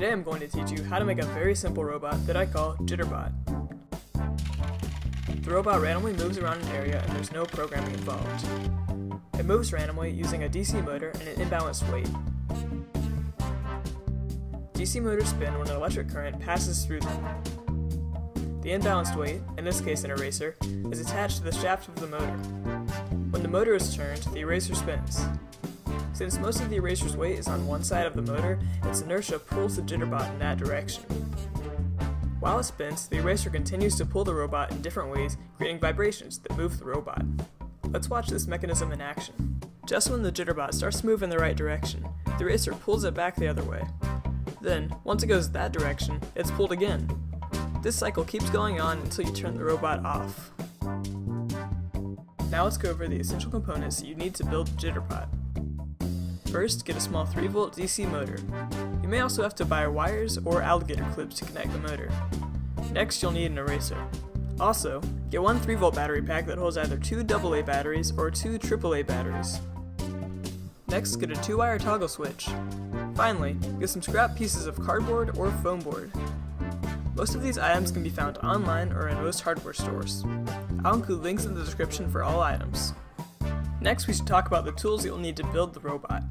Today I'm going to teach you how to make a very simple robot that I call Jitterbot. The robot randomly moves around an area and there's no programming involved. It moves randomly using a DC motor and an imbalanced weight. DC motors spin when an electric current passes through them. The imbalanced weight, in this case an eraser, is attached to the shaft of the motor. When the motor is turned, the eraser spins. Since most of the eraser's weight is on one side of the motor, its inertia pulls the jitterbot in that direction. While it spins, the eraser continues to pull the robot in different ways, creating vibrations that move the robot. Let's watch this mechanism in action. Just when the jitterbot starts to move in the right direction, the eraser pulls it back the other way. Then, once it goes that direction, it's pulled again. This cycle keeps going on until you turn the robot off. Now let's go over the essential components you need to build Jitterbot. First, get a small 3V DC motor. You may also have to buy wires or alligator clips to connect the motor. Next, you'll need an eraser. Also, get one 3V battery pack that holds either two AA batteries or two AAA batteries. Next, get a 2-wire toggle switch. Finally, get some scrap pieces of cardboard or foam board. Most of these items can be found online or in most hardware stores. I'll include links in the description for all items. Next, we should talk about the tools you'll need to build the robot.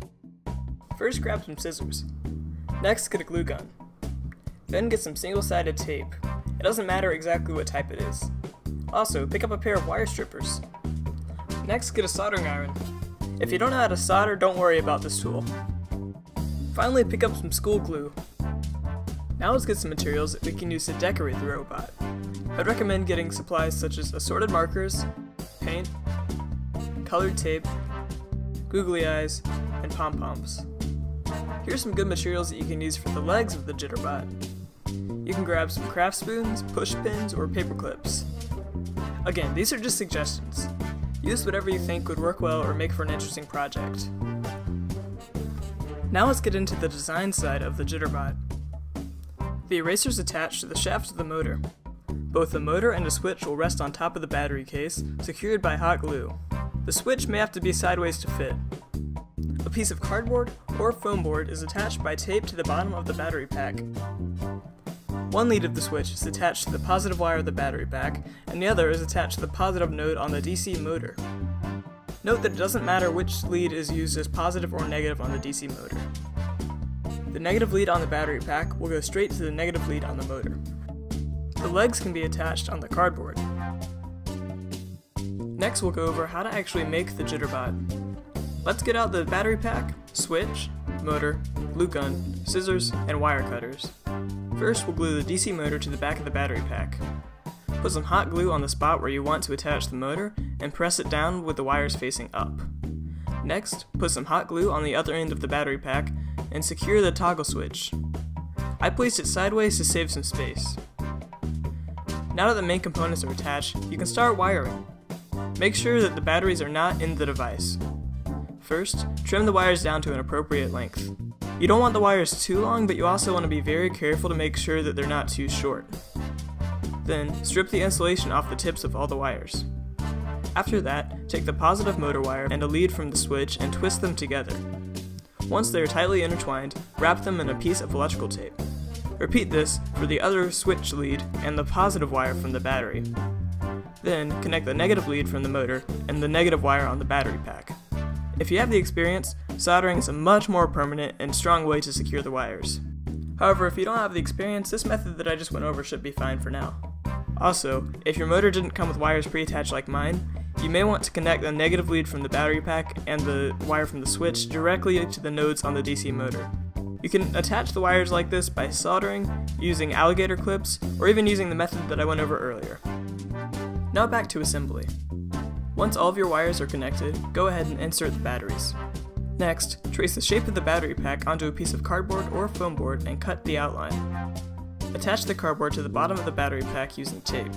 First, grab some scissors. Next, get a glue gun. Then get some single-sided tape. It doesn't matter exactly what type it is. Also, pick up a pair of wire strippers. Next, get a soldering iron. If you don't know how to solder, don't worry about this tool. Finally, pick up some school glue. Now let's get some materials that we can use to decorate the robot. I'd recommend getting supplies such as assorted markers, paint, colored tape, googly eyes, and pom-poms. Here's some good materials that you can use for the legs of the Jitterbot. You can grab some craft spoons, push pins, or paper clips. Again, these are just suggestions. Use whatever you think would work well or make for an interesting project. Now let's get into the design side of the Jitterbot. The eraser is attached to the shaft of the motor. Both the motor and the switch will rest on top of the battery case, secured by hot glue. The switch may have to be sideways to fit. A piece of cardboard or foam board is attached by tape to the bottom of the battery pack. One lead of the switch is attached to the positive wire of the battery pack, and the other is attached to the positive node on the DC motor. Note that it doesn't matter which lead is used as positive or negative on the DC motor. The negative lead on the battery pack will go straight to the negative lead on the motor. The legs can be attached on the cardboard. Next we'll go over how to actually make the Jitterbot. Let's get out the battery pack, switch, motor, glue gun, scissors, and wire cutters. First we'll glue the DC motor to the back of the battery pack. Put some hot glue on the spot where you want to attach the motor and press it down with the wires facing up. Next, put some hot glue on the other end of the battery pack and secure the toggle switch. I placed it sideways to save some space. Now that the main components are attached, you can start wiring. Make sure that the batteries are not in the device. First, trim the wires down to an appropriate length. You don't want the wires too long, but you also want to be very careful to make sure that they're not too short. Then, strip the insulation off the tips of all the wires. After that, take the positive motor wire and a lead from the switch and twist them together. Once they are tightly intertwined, wrap them in a piece of electrical tape. Repeat this for the other switch lead and the positive wire from the battery. Then, connect the negative lead from the motor and the negative wire on the battery pack. If you have the experience, soldering is a much more permanent and strong way to secure the wires. However, if you don't have the experience, this method that I just went over should be fine for now. Also, if your motor didn't come with wires pre-attached like mine, you may want to connect the negative lead from the battery pack and the wire from the switch directly to the nodes on the DC motor. You can attach the wires like this by soldering, using alligator clips, or even using the method that I went over earlier. Now back to assembly. Once all of your wires are connected, go ahead and insert the batteries. Next, trace the shape of the battery pack onto a piece of cardboard or foam board and cut the outline. Attach the cardboard to the bottom of the battery pack using tape.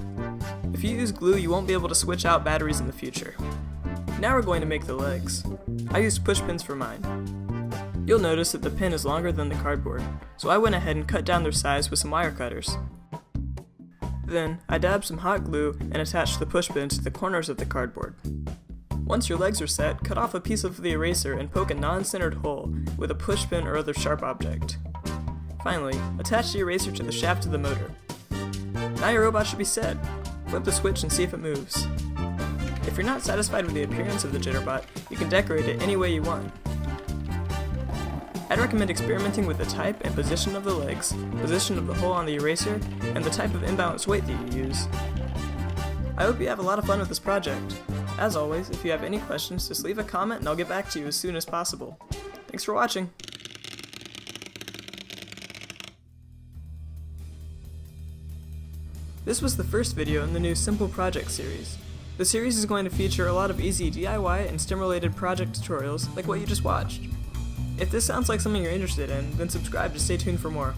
If you use glue, you won't be able to switch out batteries in the future. Now we're going to make the legs. I used push pins for mine. You'll notice that the pin is longer than the cardboard, so I went ahead and cut down their size with some wire cutters. Then, I dab some hot glue and attach the push pin to the corners of the cardboard. Once your legs are set, cut off a piece of the eraser and poke a non-centered hole with a push pin or other sharp object. Finally, attach the eraser to the shaft of the motor. Now your robot should be set. Flip the switch and see if it moves. If you're not satisfied with the appearance of the Jitterbot, you can decorate it any way you want. I'd recommend experimenting with the type and position of the legs, position of the hole on the eraser, and the type of imbalanced weight that you use. I hope you have a lot of fun with this project. As always, if you have any questions, just leave a comment and I'll get back to you as soon as possible. Thanks for watching! This was the first video in the new Simple Project series. The series is going to feature a lot of easy DIY and STEM-related project tutorials like what you just watched. If this sounds like something you're interested in, then subscribe to stay tuned for more.